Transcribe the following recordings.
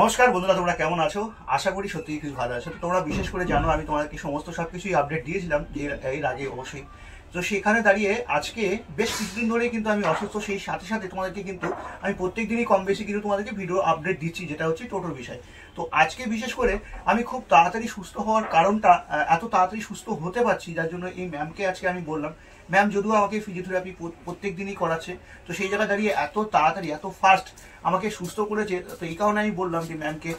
নমস্কার বন্ধুরা, তোমরা কেমন আছো? আশা করি সত্যিই খুব ভালো আছো। তোমরা বিশেষ করে জানো, আমি তোমাদেরকে সমস্ত সব কিছুই আপডেট দিয়েছিলাম এর আগে অবশ্যই। তো সেখানে দাঁড়িয়ে আজকে বেশ কিছুদিন ধরে কিন্তু আমি অসুস্থ, সেই সাথে সাথে তোমাদেরকে কিন্তু আমি প্রত্যেক দিনই কম বেশি কিন্তু তোমাদেরকে ভিডিও আপডেট দিচ্ছি, যেটা হচ্ছে টোটোর বিষয়। তো আজকে বিশেষ করে আমি খুব তাড়াতাড়ি সুস্থ হওয়ার কারণটা এত তাড়াতাড়ি সুস্থ হতে পারছি, যার জন্য এই ম্যামকে আজকে আমি বললাম ম্যাম যদিও আমাকে ফিজিওথেরাপি প্রত্যেক দিনই করাচ্ছে, তো সেই জায়গায় দাঁড়িয়ে এত তাড়াতাড়ি, এত ফাস্ট আমাকে সুস্থ করেছে, তো এই কারণে আমি বললাম যে ম্যামকে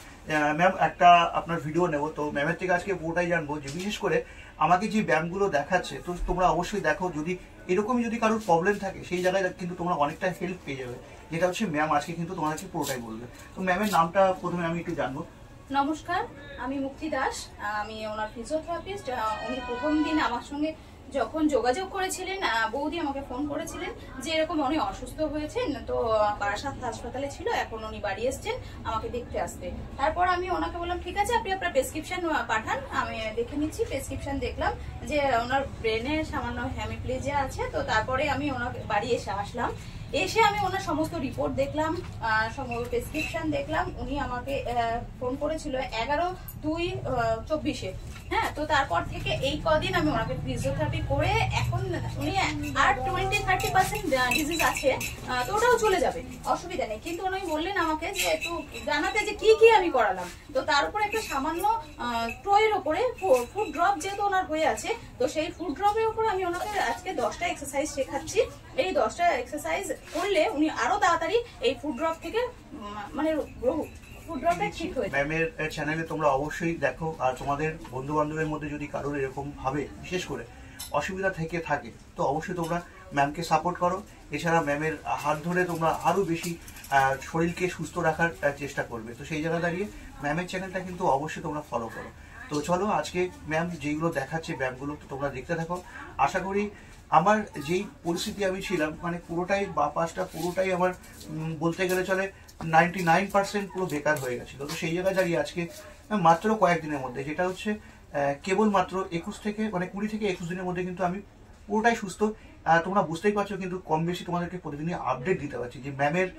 ম্যাম একটা আপনার ভিডিও নেব। তো ম্যামের থেকে আজকে পুরোটাই জানব যে, বিশেষ করে আমাকে যে ব্যায়ামগুলো দেখাচ্ছে, তো তোমরা অবশ্যই দেখো, যদি এরকমই যদি কারোর প্রবলেম থাকে, সেই জায়গায় কিন্তু তোমরা অনেকটা হেল্প পেয়ে যাবে। যেটা হচ্ছে ম্যাম আজকে কিন্তু তোমাদেরকে পুরোটাই বলবে। তো ম্যামের নামটা প্রথমে আমি একটু জানব। নমস্কার, আমি মুক্তি দাস আমি ওনার ফিজিওথেরাপিস্ট উনি প্রথম দিন আমার সঙ্গে যখন যোগাযোগ করেছিলেন বৌদি আমাকে ফোন করেছিলেন যে এরকম উনি অসুস্থ হয়েছেন, তো বারাসাত হাসপাতালে ছিল, এখন উনি বাড়ি এসছেন, আমাকে দেখতে আসতে। তারপর আমি ওনাকে বললাম, ঠিক আছে, আপনি আপনার প্রেসক্রিপশন পাঠান, আমি দেখে নিচ্ছি প্রেসক্রিপশন দেখলাম যে ওনার ব্রেনে সামান্য হ্যামিপ্লেজিয়া আছে, তো তারপরে আমি ওনাকে বাড়ি এসে আসলাম। এসে আমি ওনার সমস্ত রিপোর্ট দেখলাম প্রেসক্রিপশন দেখলাম। উনি আমাকে ফোন করেছিল এগারো দুই চব্বিশে। হ্যাঁ তো তারপর থেকে এই কদিন আমি ওনাকে ফিজিওথেরাপি করে এখন উনি আর টোয়েন্টি থার্টি পার্সেন্ট ডিজিজ আছে তো ওটাও চলে যাবে, অসুবিধা নেই। কিন্তু উনি বললেন আমাকে যে একটু জানাতে যে কি কি আমি করালাম। তো তার উপরে একটা সামান্য ট্রয়ের উপরে ফুড ড্রপ যেহেতু ওনার হয়ে আছে, তো সেই ফুড ড্রপের উপরে আমি ওনাকে আজকে দশটা এক্সারসাইজ শেখাচ্ছি। এই দশটা এক্সারসাইজ করলে উনি আরও তাড়াতাড়ি এই ফুড ড্রপ থেকে মানে ম্যামের চ্যানেলে তোমরা অবশ্যই দেখো আর তোমাদের বন্ধু বান্ধবের মধ্যে যদি কারোর এরকম ভাবে বিশেষ করে অসুবিধা থেকে থাকে তো অবশ্যই তোমরা ম্যামকে সাপোর্ট করো। এছাড়া ম্যামের হাত ধরে তোমরা আরও বেশি শরীরকে সুস্থ রাখার চেষ্টা করবে। তো সেই জায়গায় দাঁড়িয়ে ম্যামের চ্যানেলটা কিন্তু অবশ্যই তোমরা ফলো করো। তো চলো আজকে ম্যাম যেগুলো দেখাচ্ছে ব্যায়ামগুলো তো তোমরা দেখতে থাকো। আশা করি আমার যেই পরিস্থিতি আমি ছিলাম মানে পুরোটাই বা পাঁচটা পুরোটাই আমার বলতে গেলে চলে নাইনটি নাইন পার্সেন্ট পুরো বেকার হয়ে গেছিল। তো সেই জায়গায় দাঁড়িয়ে আজকে মাত্র কয়েকদিনের মধ্যে, যেটা হচ্ছে কেবলমাত্র একুশ থেকে মানে কুড়ি থেকে একুশ দিনের মধ্যে কিন্তু আমি পুরোটাই সুস্থ। তোমরা বুঝতেই পারছ কিন্তু কম বেশি তোমাদেরকে প্রতিদিনই আপডেট দিতে পারছি যে ম্যামের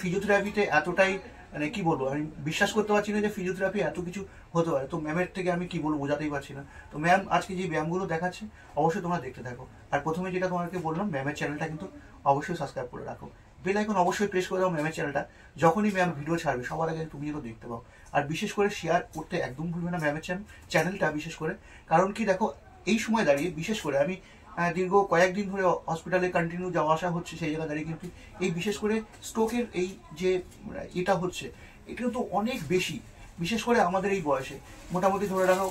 ফিজিওথেরাপিতে এতটাই মানে কি বলব, আমি বিশ্বাস করতে পারছি না যে ফিজিওথেরাপি এত কিছু হতে পারে। তো ম্যামের থেকে আমি কি বলব বোঝাতেই পারছি না। তো ম্যাম আজকে যে ব্যায়ামগুলো দেখাচ্ছে, অবশ্যই তোমরা দেখতে থাকো। আর প্রথমে যেটা তোমাকে বললাম ম্যামের চ্যানেলটা কিন্তু অবশ্যই সাবস্ক্রাইব করে রাখো। বেল আইকন অবশ্যই প্রেস করে দাও ম্যামের চ্যানেলটা যখনই ম্যাম ভিডিও ছাড়বে, সবার আগে তুমি যেন দেখতে পাও। আর বিশেষ করে শেয়ার করতে একদম ভুলবে না ম্যামের চ্যানেল চ্যানেলটা বিশেষ করে। কারণ কি দেখো, এই সময় দাঁড়িয়ে বিশেষ করে আমি দীর্ঘ কয়েকদিন ধরে হসপিটালে কন্টিনিউ যাওয়া আসা হচ্ছে সেই জায়গা দাঁড়িয়ে কিন্তু এই বিশেষ করে স্ট্রোকের এই যে এটা হচ্ছে এটা কিন্তু অনেক বেশি বিশেষ করে আমাদের এই বয়সে। মোটামুটি ধরে রাখো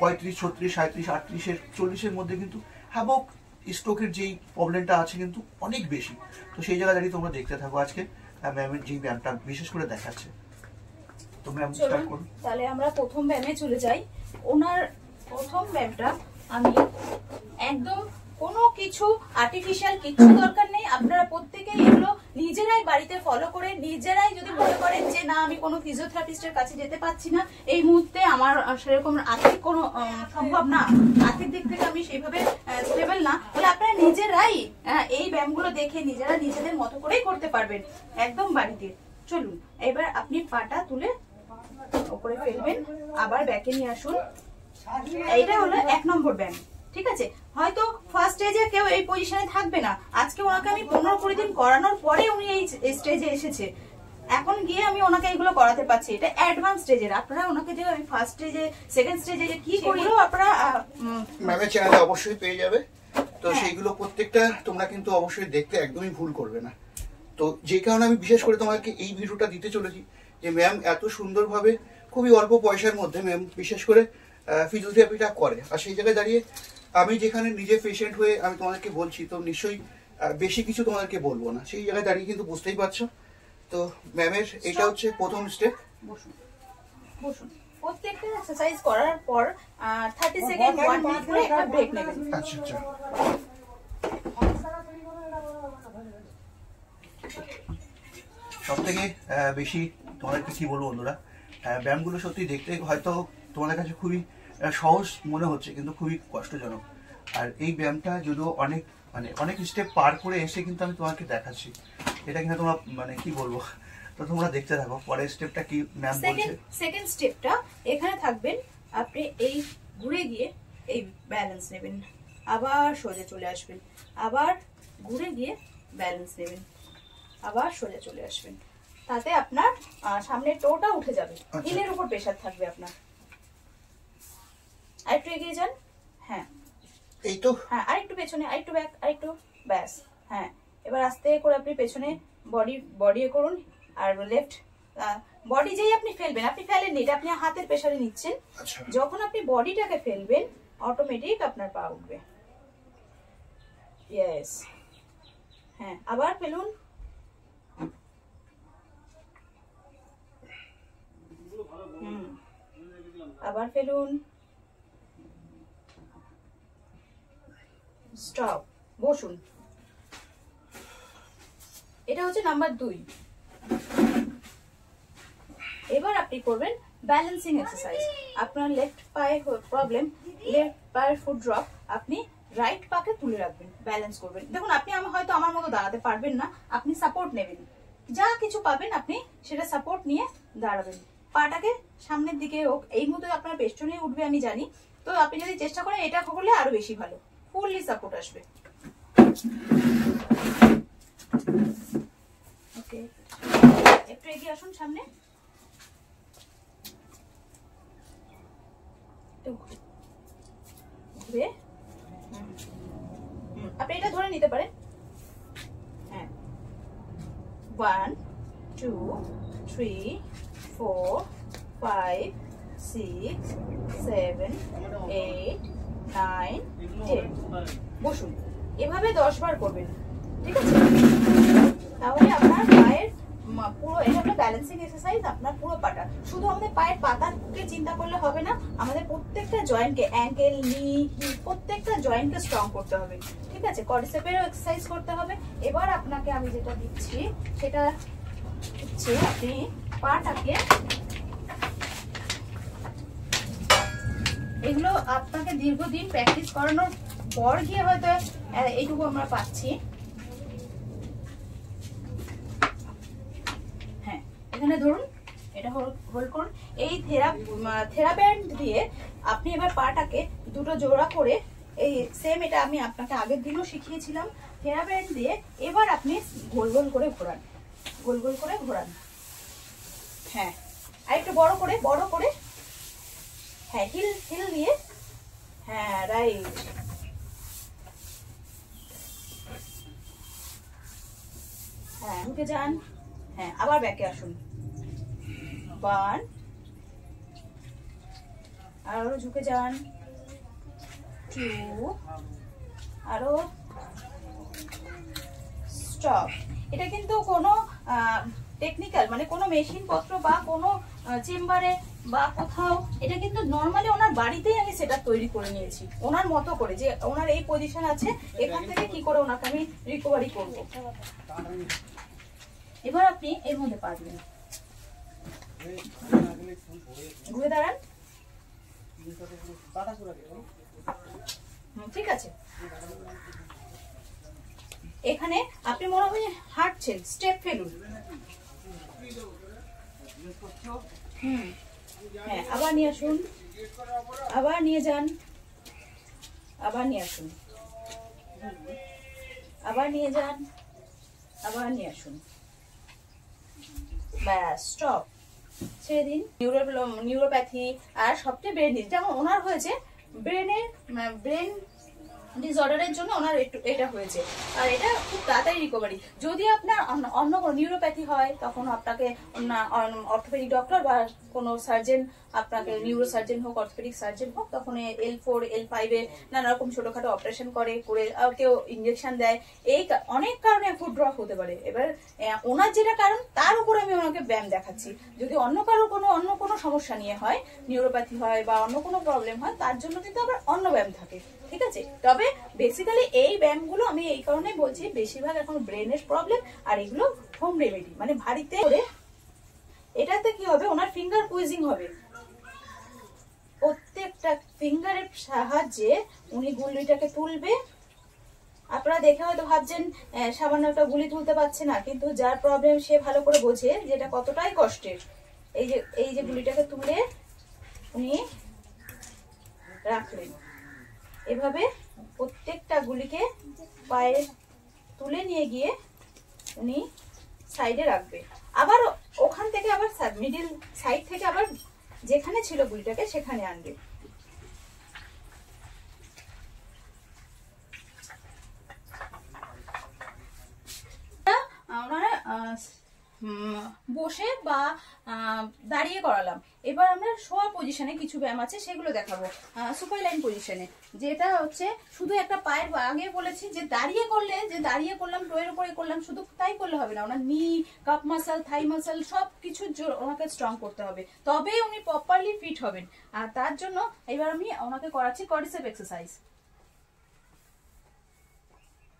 পঁয়ত্রিশ ছত্রিশ সাঁত্রিশ আটত্রিশের চল্লিশের মধ্যে কিন্তু হ্যাবক স্ট্রোকের যেই প্রবলেমটা আছে কিন্তু অনেক বেশি। তো সেই জায়গা দাঁড়িয়ে তোমরা দেখতে থাকো আজকে ম্যামের যেই ব্যায়ামটা বিশেষ করে দেখাচ্ছে। তো ম্যাম স্টার্ট করুন। তাহলে আমরা প্রথম ব্যায়ামে চলে যাই। ওনার প্রথম ব্যায়ামটা আমি একদম কোনো কিছু আর্টিফিশিয়াল কিছু দরকার নেই। আপনারা প্রত্যেকেই এগুলো নিজেরাই বাড়িতে ফলো করে, নিজেরাই যদি মনে করেন যে, না, আমি কোনো ফিজিওথেরাপিস্টের কাছে যেতে পারছি না, এই মুহূর্তে আমার সেরকম আর্থিক কোনো সম্ভব না। আর্থিক দিক থেকে আমি সেইভাবে স্টেবল না। তাহলে আপনারা নিজেরাই এই ব্যায়ামগুলো দেখে নিজেরা নিজেদের মতো করেই করতে পারবেন, একদম বাড়িতে। চলুন, এবার আপনি পাটা তুলে উপরে ফেলবেন, আবার ব্যাকে নিয়ে আসুন। এইটা হলো এক নম্বর ব্যায়াম ঠিক আছে? হয়তো ফার্স্ট স্টেজে কেউ এই পজিশনে থাকবে না। আজকে ওনাকে আমি পনেরো কুড়ি দিন করানোর পরে উনি এই স্টেজে এসেছে। এখন গিয়ে আমি ওনাকে এগুলো করাতে পারছি। এটা অ্যাডভান্স স্টেজের আপনারা ওনাকে যে আমি ফার্স্ট স্টেজে সেকেন্ড স্টেজে যে কি করল আপনারা ম্যামের চ্যানেলে অবশ্যই পেয়ে যাবে। তো হ্যাঁ। সেইগুলো প্রত্যেকটা তোমরা কিন্তু অবশ্যই দেখতে একদমই ভুল করবে না। তো যে কারণে আমি বিশেষ করে তোমাকে এই ভিডিওটা দিতে চলেছি যে ম্যাম এত সুন্দরভাবে খুবই অল্প পয়সার মধ্যে ম্যাম বিশেষ করে ফিজিওথেরাপিটা করে। আর সেই জায়গায় দাঁড়িয়ে আমি যেখানে নিজে পেশেন্ট হয়ে আমি তোমাদেরকে বলছি তো নিশ্চয়ই বেশি কিছু তোমাদেরকে বলব না। সেই জায়গায় দাঁড়িয়ে কিন্তু বুঝতেই পারছ। তো ম্যামের এটা হচ্ছে প্রথম স্টেপ বসুন বসুন। প্রত্যেকটা এক্সারসাইজ করার পর থার্টি সেকেন্ড ওয়ান মিনিট করে একটা ব্রেক নেবেন। আচ্ছা আচ্ছা। সব থেকে বেশি তোমাদেরকে কি বলব বন্ধুরা? ব্যায়ামগুলো সত্যি দেখতে হয়তো তোমাদের কাছে খুবই সহজ মনে হচ্ছে কিন্তু খুবই কষ্টজনক। আর এই ব্যায়ামটা যদিও অনেক মানে অনেক স্টেপ পার করে এসে কিন্তু আমি তোমাকে দেখাচ্ছি। এটা কিন্তু তোমার মানে কি বলব? তো তোমরা দেখতে থাকো পরের স্টেপটা কি ম্যাম বলছে? সেকেন্ড স্টেপটা এখানে থাকবেন আপনি এই ঘুরে গিয়ে এই ব্যালেন্স নেবেন। আবার সোজা চলে আসবেন। আবার ঘুরে গিয়ে ব্যালেন্স নেবেন। আবার সোজা চলে আসবেন। তাতে আপনার আহ, সামনের টোটা উঠে যাবে। আচ্ছা। হিলের উপর প্রেশার থাকবে আপনার। এগিয়ে যান। হ্যাঁ। এই তো। হ্যাঁ আরেকটু পেছনে আরেকটু ব্যাক আরেকটু ব্যাস। হ্যাঁ এবার আস্তে করে আপনি পেছনে বডি বডি করুন আর লেফট বডি যেই আপনি ফেলবেন আপনি ফেলেননি এটা আপনি হাতের প্রেসারে নিচ্ছেন। আচ্ছা। যখন আপনি বডিটাকে ফেলবেন অটোমেটিক আপনার পা উঠবে। ইয়েস হ্যাঁ আবার ফেলুন। আবার ফেলুন। স্টপ, বসুন। এটা হচ্ছে নাম্বার দুই। এবার আপনি করবেন ব্যালেন্সিং এক্সারসাইজ আপনার লেফট পায়ে প্রবলেম লেফট পায়ের ফুট ড্রপ আপনি রাইট পাকে তুলে রাখবেন ব্যালেন্স করবেন। দেখুন, আপনি আমার হয়তো আমার মতো দাঁড়াতে পারবেন না, আপনি সাপোর্ট নেবেন। যা কিছু পাবেন আপনি সেটা সাপোর্ট নিয়ে দাঁড়াবেন। পাটাকে সামনের দিকে হোক, এই মুহূর্তে আপনার পেছনে উঠবে আমি জানি। তো আপনি যদি চেষ্টা করেন, এটা করলে আরও বেশি ভালো। ফুললি সাপোর্ট আসবে। ওকে একটু এগিয়ে আসুন সামনে। ঘুরে আপনি এটা ধরে নিতে পারেন। হ্যাঁ। One two three four five six seven eight nine বসুন। এভাবে দশ বার করবেন। ঠিক আছে? তাহলে আপনার পায়ের পুরো, এটা হলো ব্যালেন্সিং এক্সারসাইজ আপনার পুরো পাটা। শুধু আমাদের পায়ের পাতাকে চিন্তা করলে হবে না, আমাদের প্রত্যেকটা জয়েন্টকে অ্যাঙ্কেল নি প্রত্যেকটা জয়েন্টকে স্ট্রং করতে হবে। ঠিক আছে? কডিসেপেরও এক্সারসাইজ করতে হবে। এবার আপনাকে আমি যেটা দিচ্ছি, সেটা হচ্ছে আপনি পাটাকে এগুলো আপনাকে দীর্ঘদিন প্র্যাকটিস করানোর পর গিয়ে হয়তো এইটুকু আমরা পাচ্ছি। হ্যাঁ এখানে ধরুন, এটা হোল্ড করুন। এই থেরা থেরাব্যান্ড দিয়ে আপনি এবার পাটাকে দুটো জোড়া করে, এই সেম এটা আমি আপনাকে আগের দিনও শিখিয়েছিলাম থেরাব্যান্ড দিয়ে এবার আপনি গোল গোল করে ঘোরান। গোল গোল করে ঘোরান। হ্যাঁ আর একটু বড় করে বড় করে হ্যাঁ হিল হিল দিয়ে হ্যাঁ রাইট হ্যাঁ ঢুকে যান। হ্যাঁ আবার ব্যাকে আসুন। ওয়ান আরও ঝুঁকে যান। টু আরও স্টপ এটা কিন্তু কোনো টেকনিক্যাল মানে কোনো মেশিন পত্র বা কোনো চেম্বারে বা কোথাও, এটা কিন্তু নর্মালি ওনার বাড়িতেই আমি সেটা তৈরি করে নিয়েছি। ওনার মতো করে যে ওনার এই পজিশন আছে, এখান থেকে কি করে ওনাকে আমি রিকভারি করব। এবার আপনি এর মধ্যে পারবেন ঘুরে দাঁড়ান। ঠিক আছে। এখানে আপনি মনে হয় হাঁটছেন স্টেপ ফেলুন। হুম। হ্যাঁ আবার নিয়ে আসুন। আবার নিয়ে যান। আবার নিয়ে আসুন। আবার নিয়ে যান। আবার নিয়ে আসুন। ব্যাস স্টপ ছেড়ে দিন। নিউরো নিউরোপ্যাথি আর সবচেয়ে ব্রেন যেমন ওনার হয়েছে ব্রেনের ব্রেন ডিসঅর্ডারের জন্য ওনার একটু এটা হয়েছে। আর এটা খুব তাড়াতাড়ি রিকভারি যদি আপনার অন্য- কোনো নিউরোপ্যাথি হয়, তখন আপনাকে অর্থোপেডিক ডক্টর বা কোনো সার্জেন আপনাকে নিউরো সার্জন হোক অর্থোপেডিক সার্জন হোক, তখন এল ফোর এল ফাইভে নানা রকম ছোটখাটো অপারেশন করে করে কেউ ইঞ্জেকশন দেয়। এই অনেক কারণে ফুড ড্রপ হতে পারে। এবার ওনার যেটা কারণ, তার উপর আমি ওনাকে ব্যায়াম দেখাচ্ছি। যদি অন্য কারও কোনো, অন্য কোনো সমস্যা নিয়ে হয় নিউরোপ্যাথি হয় বা অন্য কোনো প্রবলেম হয়, তার জন্য কিন্তু আবার অন্য ব্যায়াম থাকে। ঠিক আছে? তবে বেসিক্যালি এই ব্যায়ামগুলো আমি এই কারণে বলছি, বেশিরভাগ এখন ব্রেনের প্রবলেম আর এগুলো হোম রেমেডি মানে বাড়িতে করে এটাতে কি হবে? ওনার ফিঙ্গার কুইজিং হবে। প্রত্যেকটা ফিঙ্গারের সাহায্যে উনি গুলিটাকে তুলবে। আপনারা দেখে হয়তো ভাবছেন সামান্য একটা গুলি তুলতে পারছে না। কিন্তু যার প্রবলেম সে ভালো করে বোঝে যে এটা কতটাই কষ্টের। এই যে এই যে গুলিটাকে তুলে উনি রাখলেন। এভাবে প্রত্যেকটা গুলিকে পায়ে তুলে নিয়ে গিয়ে উনি সাইডে রাখবে। আবার ওখান থেকে আবার মিডিল সাইড থেকে আবার যেখানে ছিল গুলিটাকে সেখানে আনবে। বসে বা দাঁড়িয়ে করালাম। এবার আমরা শোয়া পজিশনে কিছু ব্যায়াম আছে, সেগুলো দেখাবো। সুপার লাইন পজিশনে যেটা হচ্ছে শুধু একটা পায়ের আগে বলেছি যে দাঁড়িয়ে করলে, যে দাঁড়িয়ে করলাম টোয়ের উপরে করলাম, শুধু তাই করলে হবে না। ওনার নি কাপ মাসাল থাই মাসাল সব কিছু ওনাকে স্ট্রং করতে হবে। তবেই উনি প্রপারলি ফিট হবেন। আর তার জন্য এবার আমি ওনাকে করাচ্ছি কডিসেপ এক্সারসাইজ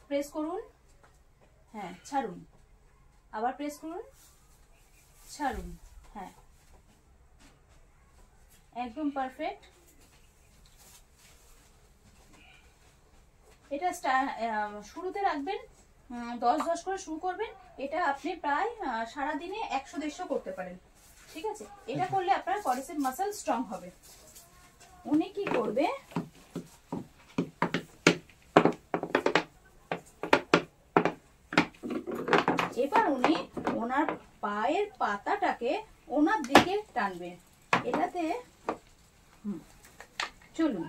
প্রেস করুন। হ্যাঁ ছাড়ুন। আবার প্রেস করুন। ছাড়ুন। হ্যাঁ। একদম পারফেক্ট এটা শুরুতে রাখবেন দশ দশ করে শুরু করবেন। এটা আপনি প্রায় সারাদিনে একশো দেড়শো করতে পারেন। ঠিক আছে? এটা করলে আপনার করিসেপ মাসেল স্ট্রং হবে। উনি কি করবে? এবার উনি ওনার পায়ের পাতাটাকে ওনার দিকে টানবে। এটাতে চলুন,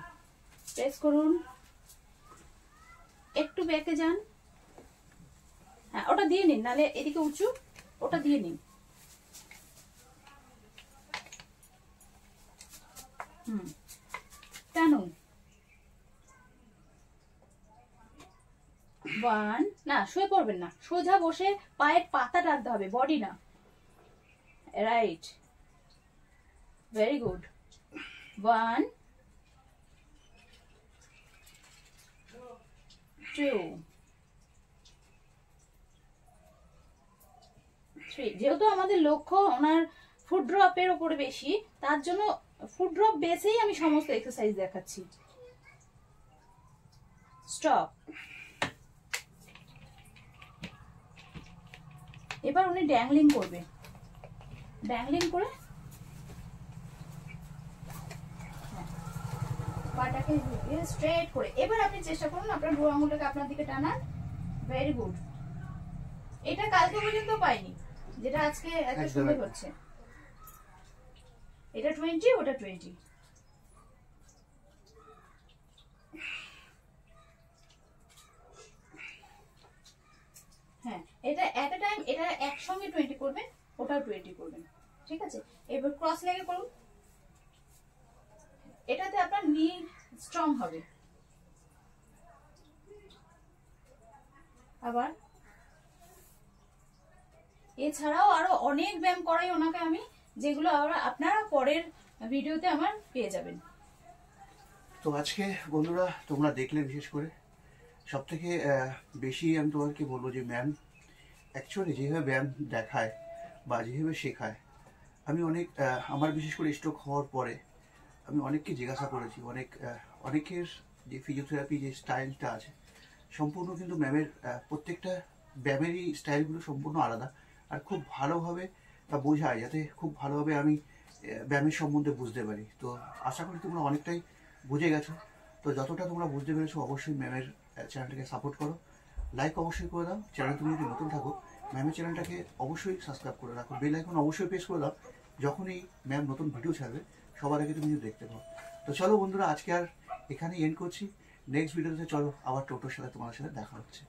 প্রেস করুন। একটু ব্যাকে যান। হ্যাঁ ওটা দিয়ে নিন নালে এদিকে উঁচু, ওটা দিয়ে নিন। হুম না, শুয়ে পড়বেন না। সোজা বসে পায়ের পাতা টানতে হবে, বডি না। Very good one two three যেহেতু আমাদের লক্ষ্য ওনার ফুড ড্রপের ওপরে বেশি, তার জন্য ফুড ড্রপ বেসেই আমি সমস্ত এক্সারসাইজ দেখাচ্ছি। স্টপ এবার উনি ড্যাংলিং করবে। ড্যাংলিং করে পাটাকে স্ট্রেট করে। এবার আপনি চেষ্টা করুন আপনার বুড়ো আঙুলটাকে আপনার দিকে টানান ভেরি গুড এটা কালকে পর্যন্ত পাইনি যেটা আজকে এত সুন্দর হচ্ছে। এটা টোয়েন্টি ওটা টোয়েন্টি হ্যাঁ এটা এট টাইম এটা একসঙ্গে টোয়েন্টি করবেন। ওটাও টোয়েন্টি করবেন। ঠিক আছে? এবার ক্রস লেগে করুন। এটাতে আপনার নি স্ট্রং হবে। আবার এছাড়াও আরও অনেক ব্যায়াম করাই ওনাকে আমি, যেগুলো আপনারা পরের ভিডিওতে আমার পেয়ে যাবেন। তো আজকে বন্ধুরা, তোমরা দেখলে বিশেষ করে। সব থেকে বেশি আমি তোমাদেরকে বলব যে ম্যাম অ্যাকচুয়ালি যেভাবে ব্যায়াম দেখায় বা যেভাবে শেখায়। আমি অনেক আমার বিশেষ করে স্ট্রোক হওয়ার পরে আমি অনেককে জিজ্ঞাসা করেছি, অনেক অনেকের যে ফিজিওথেরাপি যে স্টাইলটা আছে, সম্পূর্ণ কিন্তু ম্যামের প্রত্যেকটা ব্যায়ামেরই স্টাইলগুলো সম্পূর্ণ আলাদা। আর খুব ভালোভাবে তা বোঝায়, যাতে খুব ভালোভাবে আমি ব্যায়ামের সম্বন্ধে বুঝতে পারি। তো আশা করি তোমরা অনেকটাই বুঝে গেছো। তো যতটা তোমরা বুঝতে পেরেছ, অবশ্যই ম্যামের চ্যানেলটাকে সাপোর্ট করো। লাইক অবশ্যই করে দাও। চ্যানেল তুমি যদি নতুন থাকো ম্যামের চ্যানেলটাকে অবশ্যই সাবস্ক্রাইব করে রাখো। বেল আইকন অবশ্যই প্রেস করে দাও। যখনই ম্যাম নতুন ভিডিও ছাড়বে, সবার আগে তুমি দেখতে পাও। তো চলো বন্ধুরা, আজকে আর এখানেই এন্ড করছি। নেক্সট ভিডিওতে চলো, আবার টোটোর সাথে তোমার সাথে দেখা হচ্ছে।